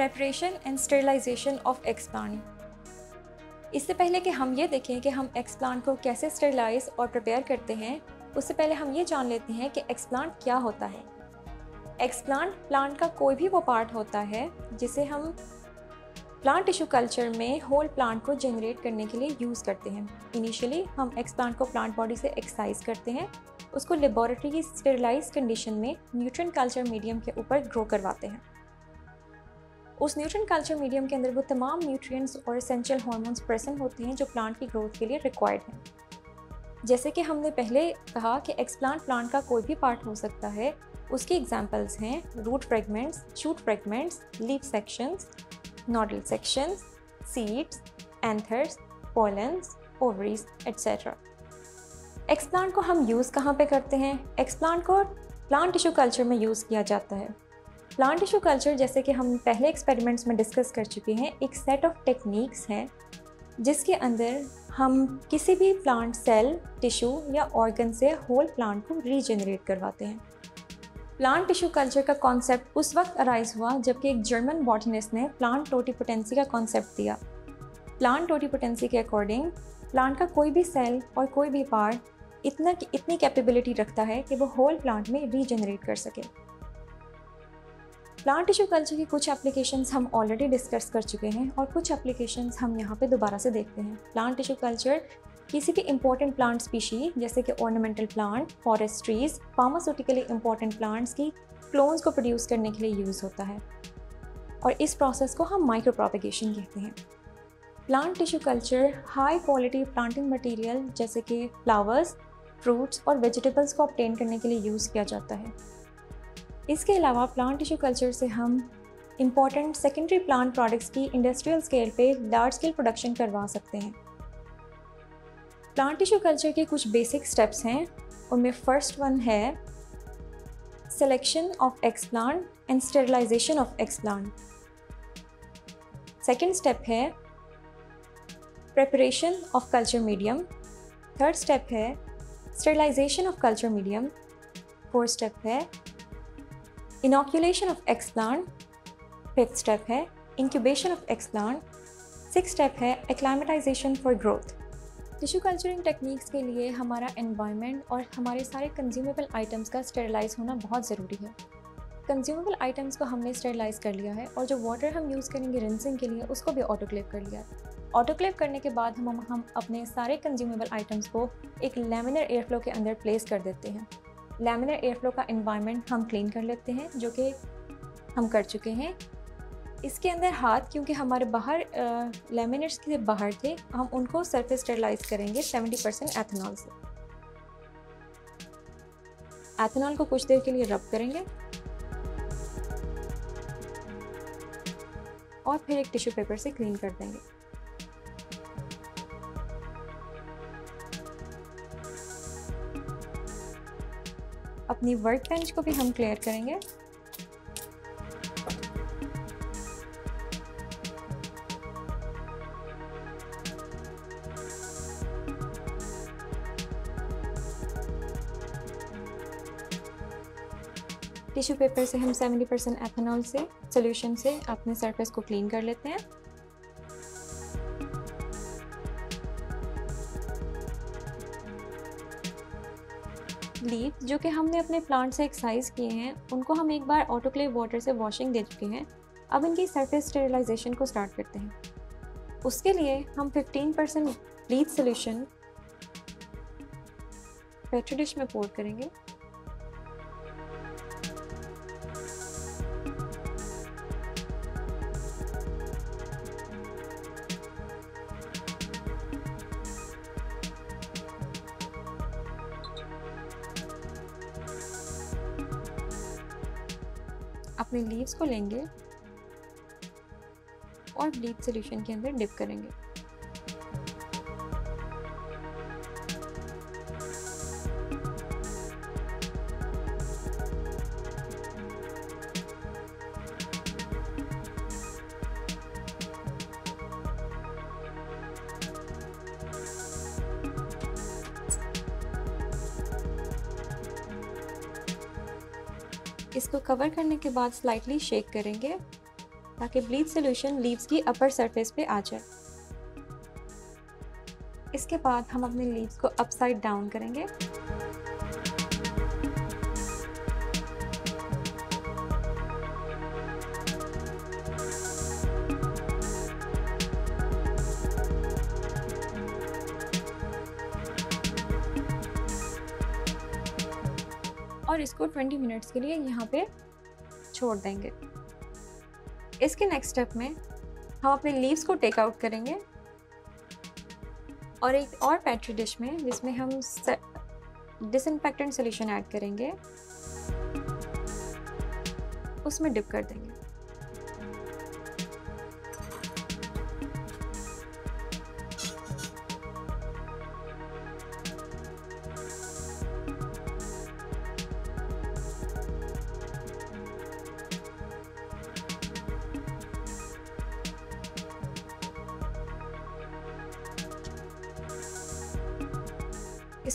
Preparation and sterilisation of explant इससे पहले कि हम ये देखें कि हम एक्सप्लांट को कैसे स्टरलाइज और प्रिपेयर करते हैं, उससे पहले हम ये जान लेते हैं कि एक्सप्लांट क्या होता है। एक्सप्लांट प्लांट का कोई भी वो पार्ट होता है, जिसे हम प्लांट टिश्यू कल्चर में होल प्लांट को जनरेट करने के लिए यूज़ करते हैं। इनिशियली हम एक्सप्लांट को प्लांट बॉडी से एक्सरसाइज करते हैं, उसको लेबॉरेटरी की स्टेरलाइज कंडीशन में न्यूट्रन कल्चर मीडियम के ऊपर ग्रो करवाते हैं। उस न्यूट्रन कल्चर मीडियम के अंदर वो तमाम न्यूट्रिएंट्स और एसेंशियल हार्मोन्स प्रेजेंट होते हैं जो प्लांट की ग्रोथ के लिए रिक्वायर्ड हैं। जैसे कि हमने पहले कहा कि एक्सप्लांट प्लांट का कोई भी पार्ट हो सकता है, उसकी एग्जाम्पल्स हैं root fragments shoot fragments leaf sections nodal sections seeds anthers pollens ovaries etcetera explant को हम यूज़ कहाँ पे करते हैं? एक्सप्लांट को प्लांट टिश्यू कल्चर में यूज़ किया जाता है। प्लांट टिश्यू कल्चर जैसे कि हम पहले एक्सपेरिमेंट्स में डिस्कस कर चुके हैं, एक सेट ऑफ़ टेक्निक्स हैं, जिसके अंदर हम किसी भी प्लांट सेल टिश्यू या ऑर्गन से होल प्लांट को रीजनरेट करवाते हैं। प्लांट टिश्यू कल्चर का कॉन्सेप्ट उस वक्त अराइज हुआ जबकि एक जर्मन बॉटनिस्ट ने प्लांट टोटीपोटेंसी का कॉन्सेप्ट दिया। प्लांट टोटीपोटेंसी के अकॉर्डिंग प्लांट का कोई भी सेल और कोई भी पार्ट इतना इतनी कैपेबिलिटी रखता है कि वो होल प्लांट में रीजनरेट कर सके। प्लांट टिश्यू कल्चर की कुछ एप्लीकेशंस हम ऑलरेडी डिस्कस कर चुके हैं और कुछ एप्लीकेशंस हम यहाँ पे दोबारा से देखते हैं। प्लांट टिश्यू कल्चर किसी भी इंपॉर्टेंट प्लांट स्पीशी जैसे कि ornamental plant forest trees pharmaceutically important plants की क्लोन्स को प्रोड्यूस करने के लिए यूज़ होता है। और इस प्रोसेस को हम माइक्रो प्रोपिगेशन कहते हैं। Plant tissue culture high quality planting material जैसे कि फ्लावर्स फ्रूट्स और वेजिटेबल्स को ऑप्टेन करने के लिए यूज़ किया जाता है। इसके अलावा प्लांट टिश्यू कल्चर से हम इंपॉर्टेंट सेकेंडरी प्लांट प्रोडक्ट्स की इंडस्ट्रियल स्केल पे लार्ज स्केल प्रोडक्शन करवा सकते हैं। प्लांट टिश्यू कल्चर के कुछ बेसिक स्टेप्स हैं। उनमें फ़र्स्ट वन है selection of explant and sterilisation of explant second step है preparation of culture medium third step है sterilisation of culture medium fourth step है inoculation of plant fifth step है. Incubation of plant six step है acclimatisation for growth tissue culturing techniques के लिए हमारा environment और हमारे सारे कंज्यूमेबल आइटम्स का स्टेरलाइज होना बहुत ज़रूरी है. कंज्यूमेबल आइटम्स को हमने स्टेरलाइज कर लिया है और जो वाटर हम यूज़ करेंगे रिंसिंग के लिए, उसको भी ऑटोक्लेव कर लिया है. ऑटोक्लेव करने के बाद हम हम अपने सारे कंज्यूमेबल आइटम्स को एक लेमिनर एयर फ्लो के अंदर प्लेस कर देते हैं. लेमिनर एयर फ्लो का इन्वायरमेंट हम क्लीन कर लेते हैं, जो कि हम कर चुके हैं। इसके अंदर हाथ, क्योंकि हमारे बाहर लेमिनेट्स के बाहर थे, हम उनको सरफेस स्टेरलाइज करेंगे 70 परसेंट एथेनॉल से। एथेनॉल को कुछ देर के लिए रब करेंगे। और फिर एक टिश्यू पेपर से क्लीन कर देंगे। अपनी वर्क बेंच को भी हम क्लियर करेंगे। टिश्यू पेपर से हम 70 परसेंट एथेनॉल से सोल्यूशन से अपने सरफेस को क्लीन कर लेते हैं। लीव जो कि हमने अपने प्लांट से एक्सरसाइज किए हैं, उनको हम एक बार ऑटोक्लेव वाटर से वॉशिंग दे चुके हैं। अब इनकी सरफेस स्टेरिलाइजेशन को स्टार्ट करते हैं। उसके लिए हम 15% परसेंट लीथ सोल्यूशन पेट्री डिश में पोर करेंगे। लीव्स को लेंगे और ब्लीच सोल्यूशन के अंदर डिप करेंगे। कवर करने के बाद स्लाइटली शेक करेंगे, ताकि ब्लीच सोल्यूशन लीव्स की अपर सरफेस पे आ जाए। इसके बाद हम अपने लीव्स को अपसाइड डाउन करेंगे। और इसको 20 मिनट्स के लिए यहाँ पे छोड़ देंगे। इसके नेक्स्ट स्टेप में हम अपने लीव्स को टेक आउट करेंगे और एक और पैट्री डिश में जिसमें हम डिसइनफेक्टेंट सोल्यूशन ऐड करेंगे, उसमें डिप कर देंगे।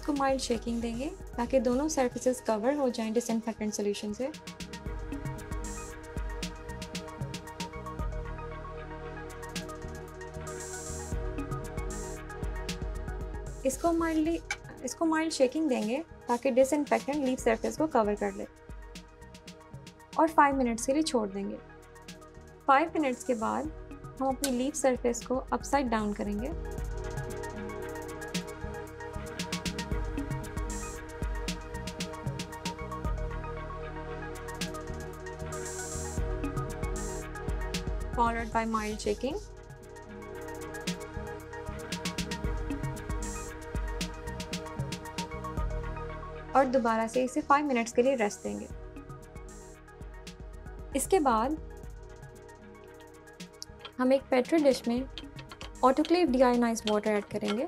इसको माइल्ड शेकिंग देंगे ताकि दोनों सर्फेसेस कवर हो जाएँ डिसइनफेक्टेंट सोल्यूशन से। इसको माइल्डली इसको माइल्ड शेकिंग देंगे ताकि डिसइनफेक्टेंट लीव सरफेस को कवर कर ले। और फाइव मिनट्स के लिए छोड़ देंगे। फाइव मिनट्स के बाद हम अपनी लीव सरफेस को अपसाइड डाउन करेंगे। Followed by mild shaking. और दोबारा से इसे फाइव मिनट्स के लिए रेस्ट देंगे। इसके बाद हम एक पेट्रोल डिश में ऑटोक्लेव डीआयोनाइज वाटर ऐड करेंगे।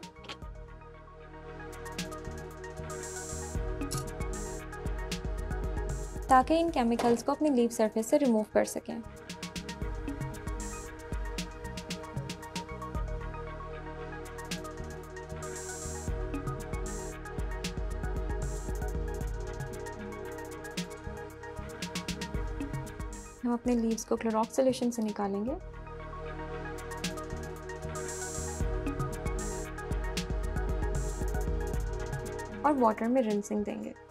ताकि इन केमिकल्स को अपनी लीव सरफेस से रिमूव कर सकें। हम अपने लीव्स को क्लोरॉक्स सोल्यूशन से निकालेंगे। और वाटर में रिंसिंग देंगे।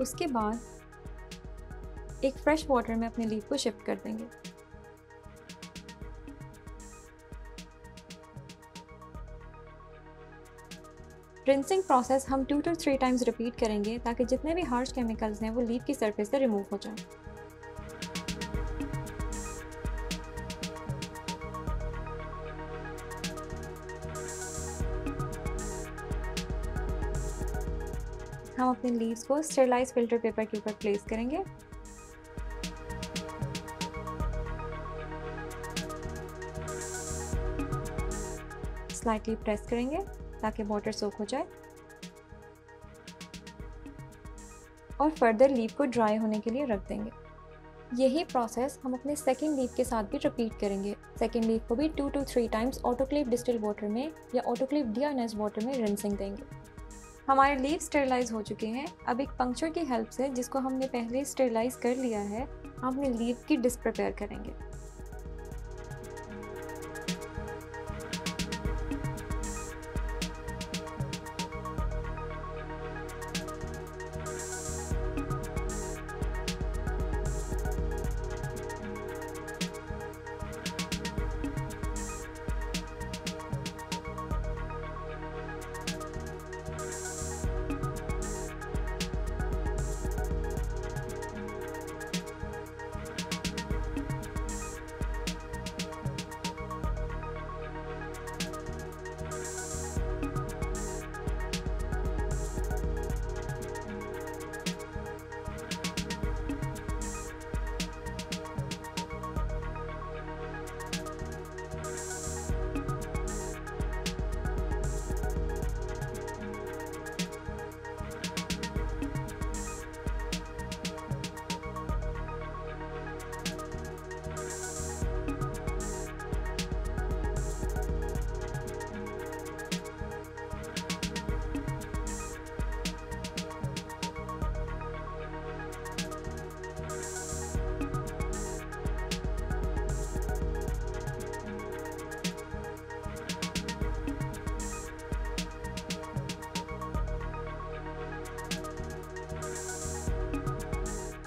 उसके बाद एक फ्रेश वाटर में अपने लीफ को शिफ्ट कर देंगे रिंसिंग प्रोसेस हम two two three times repeat करेंगे ताकि जितने भी हार्श केमिकल्स हैं वो लीफ की सरफेस से रिमूव हो जाएँ। अपने लीव्स को स्टेरलाइज फ़िल्टर पेपर के ऊपर प्लेस करेंगे। स्लाइटली प्रेस करेंगे ताकि वाटर सोक हो जाए। और फर्दर लीव को ड्राई होने के लिए रख देंगे। यही प्रोसेस हम अपने सेकेंड लीव के साथ भी रिपीट करेंगे। सेकेंड लीव को भी two to three times autoclave distil water में या ऑटोक्लेव डियानाइज वाटर में रिंसिंग देंगे। हमारे लीव स्टेरलाइज हो चुके हैं। अब एक पंक्चर की हेल्प से जिसको हमने पहले स्टेरलाइज कर लिया है, हम अपने लीव की डिस्क प्रिपेयर करेंगे।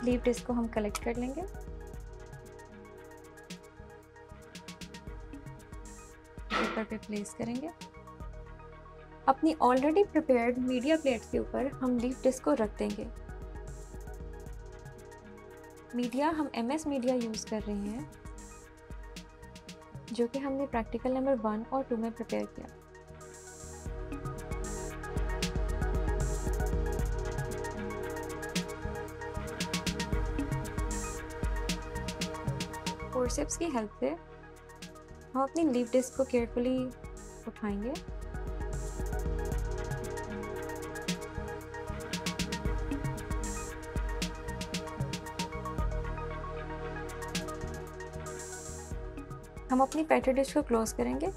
लीव डिस्क को हम कलेक्ट कर लेंगे। पेपर पे प्लेस करेंगे। अपनी ऑलरेडी प्रिपेयर्ड मीडिया प्लेट के ऊपर हम लीव डिस्क को रख देंगे। मीडिया हम एम एस मीडिया यूज़ कर रहे हैं, जो कि हमने प्रैक्टिकल नंबर वन और टू में प्रिपेयर किया। फोरसेप्स की हेल्प से हम अपनी लीव डिस्क को केयरफुली उठाएँगे। हम अपनी पेटर डिश को क्लोज करेंगे।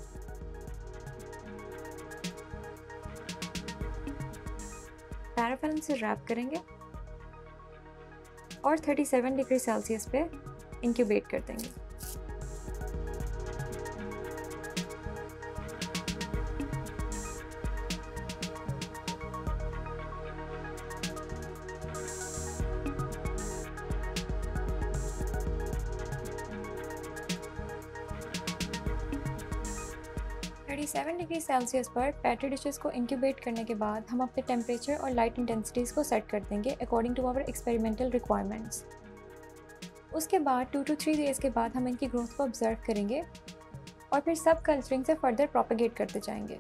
पैराफिल्म से रैप करेंगे और 37 डिग्री सेल्सियस पे इंक्यूबेट कर देंगे। सेवन डिग्री सेल्सियस पर पैट्री डिशेस को इंक्यूबेट करने के बाद हम अपने टेम्परेचर और लाइट इंटेंसिटीज़ को सेट कर देंगे according to our experimental requirements उसके बाद टू टू थ्री डेज़ के बाद हम इनकी ग्रोथ को ऑब्ज़र्व करेंगे और फिर सब कल्चरिंग से फर्दर प्रोपेगेट करते जाएँगे।